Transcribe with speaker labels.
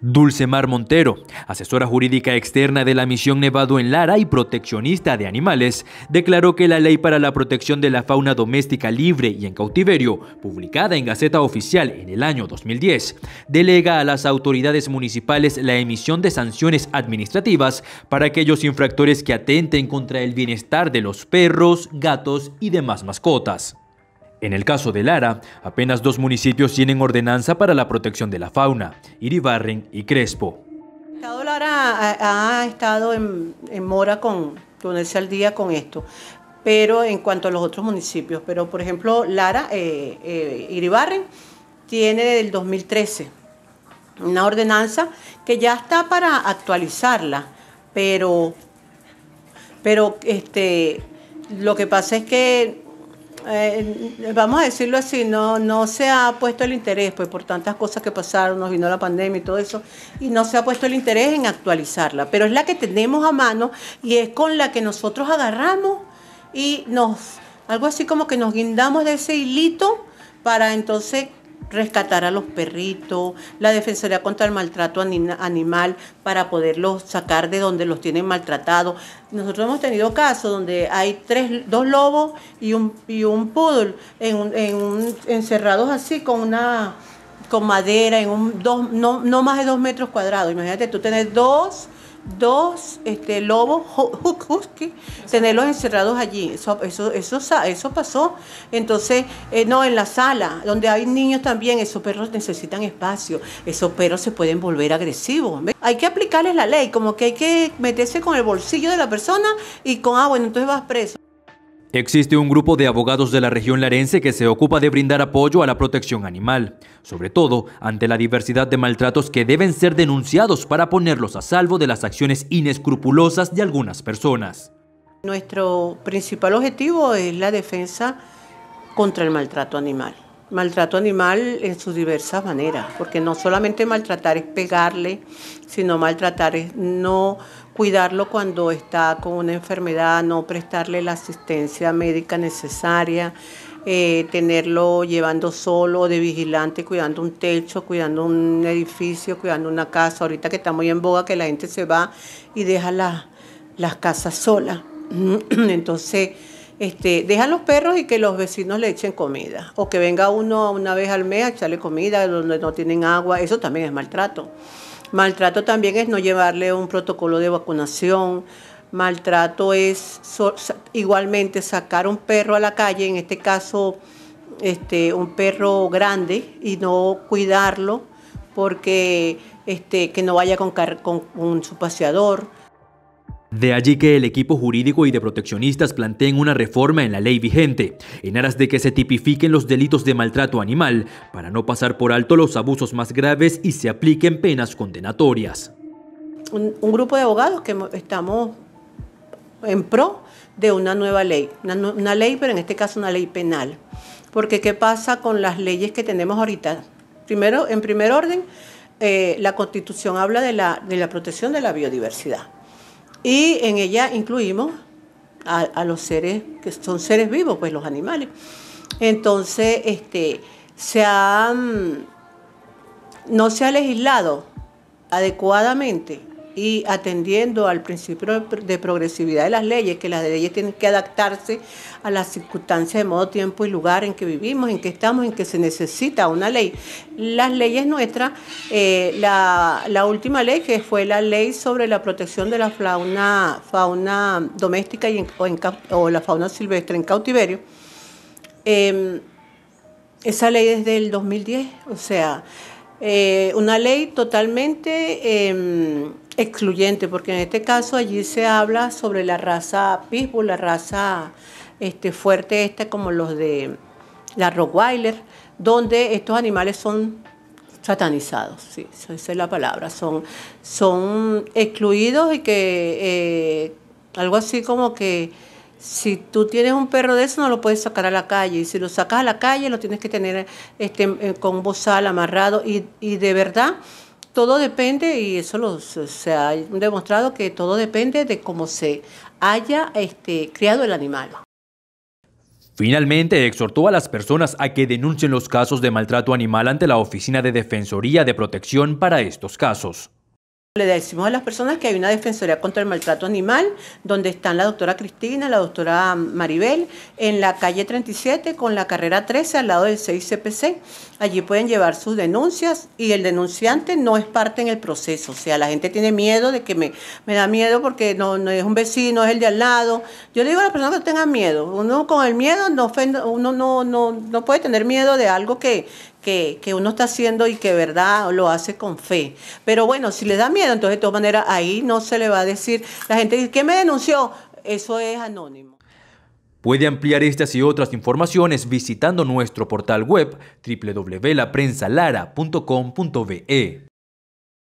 Speaker 1: Dulce Mar Montero, asesora jurídica externa de la misión Nevado en Lara y proteccionista de animales, declaró que la Ley para la Protección de la Fauna Doméstica Libre y en Cautiverio, publicada en Gaceta Oficial en el año 2010, delega a las autoridades municipales la emisión de sanciones administrativas para aquellos infractores que atenten contra el bienestar de los perros, gatos y demás mascotas. En el caso de Lara, apenas dos municipios tienen ordenanza para la protección de la fauna, Iribarren y Crespo.
Speaker 2: El Estado Lara ha, estado en, mora con ponerse al día con esto, pero en cuanto a los otros municipios, pero por ejemplo Lara, eh, eh, Iribarren, tiene del 2013 una ordenanza que ya está para actualizarla, pero, pero este, lo que pasa es que eh, vamos a decirlo así, no, no se ha puesto el interés, pues por tantas cosas que pasaron, nos vino la pandemia y todo eso, y no se ha puesto el interés en actualizarla, pero es la que tenemos a mano y es con la que nosotros agarramos y nos, algo así como que nos guindamos de ese hilito para entonces rescatar a los perritos, la Defensoría contra el Maltrato Animal para poderlos sacar de donde los tienen maltratados. Nosotros hemos tenido casos donde hay tres, dos lobos y un, y un poodle en, en encerrados así con una con madera en un dos, no, no más de dos metros cuadrados. Imagínate, tú tienes dos dos este, lobos husky, tenerlos encerrados allí. Eso, eso, eso, eso pasó. Entonces, eh, no, en la sala, donde hay niños también, esos perros necesitan espacio. Esos perros se pueden volver agresivos. Hay que aplicarles la ley, como que hay que meterse con el bolsillo de la persona y con, ah, bueno, entonces vas preso.
Speaker 1: Existe un grupo de abogados de la región larense que se ocupa de brindar apoyo a la protección animal, sobre todo ante la diversidad de maltratos que deben ser denunciados para ponerlos a salvo de las acciones inescrupulosas de algunas personas.
Speaker 2: Nuestro principal objetivo es la defensa contra el maltrato animal. Maltrato animal en sus diversas maneras, porque no solamente maltratar es pegarle, sino maltratar es no cuidarlo cuando está con una enfermedad, no prestarle la asistencia médica necesaria, eh, tenerlo llevando solo de vigilante, cuidando un techo, cuidando un edificio, cuidando una casa. Ahorita que está muy en boga que la gente se va y deja las casas solas. Entonces, este, dejan los perros y que los vecinos le echen comida. O que venga uno una vez al mes a echarle comida donde no tienen agua. Eso también es maltrato. Maltrato también es no llevarle un protocolo de vacunación. Maltrato es igualmente sacar un perro a la calle, en este caso este, un perro grande, y no cuidarlo porque este, que no vaya con, con su paseador
Speaker 1: de allí que el equipo jurídico y de proteccionistas planteen una reforma en la ley vigente, en aras de que se tipifiquen los delitos de maltrato animal, para no pasar por alto los abusos más graves y se apliquen penas condenatorias.
Speaker 2: Un, grupo de abogados que estamos en pro de una nueva ley, una, ley, pero en este caso una ley penal. Porque ¿qué pasa con las leyes que tenemos ahorita? Primero, en primer orden, eh, la Constitución habla de la, de la protección de la biodiversidad y en ella incluimos a, los seres que son seres vivos, pues los animales. Entonces, este, se ha, no se ha legislado adecuadamente y atendiendo al principio de progresividad de las leyes, que las leyes tienen que adaptarse a las circunstancias de modo, tiempo y lugar en que vivimos, en que estamos, en que se necesita una ley. Las leyes nuestras, eh, la, última ley que fue la ley sobre la protección de la fauna, fauna doméstica y o, la fauna silvestre en cautiverio, em, esa ley es del 2010, o sea, eh, una ley totalmente em, excluyente, porque en este caso allí se habla sobre la raza pitbull, la raza este, fuerte esta como los de la Rottweiler, donde estos animales son satanizados, sí, esa es la palabra, son, son excluidos y que eh, algo así como que si tú tienes un perro de eso no lo puedes sacar a la calle y si lo sacas a la calle lo tienes que tener este, con bozal amarrado y, y de verdad todo depende, y eso lo, se ha demostrado que todo depende de cómo se haya este, criado el animal.
Speaker 1: Finalmente, exhortó a las personas a que denuncien los casos de maltrato animal ante la Oficina de Defensoría de Protección para estos casos.
Speaker 2: Le decimos a las personas que hay una defensoría contra el maltrato animal, donde están la doctora Cristina, la doctora Maribel, en la calle 37 con la carrera 13 al lado del 6CPC. Allí pueden llevar sus denuncias y el denunciante no es parte en el proceso. O sea, la gente tiene miedo de que me, me da miedo porque no, no es un vecino, es el de al lado. Yo le digo a las personas que tengan miedo. Uno con el miedo no, uno no, no, no puede tener miedo de algo que, que, uno está haciendo y que verdad lo hace con fe. Pero bueno, si le da miedo, entonces de todas maneras ahí no se le va a decir, la gente dice, ¿quién me denunció? Eso es anónimo.
Speaker 1: Puede ampliar estas y otras informaciones visitando nuestro portal web www.laprensalara.com.be.